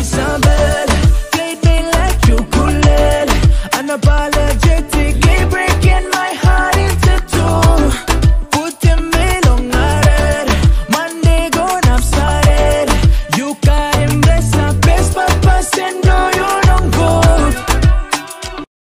Isabel Played me like ukulele Unapologetic Gabriel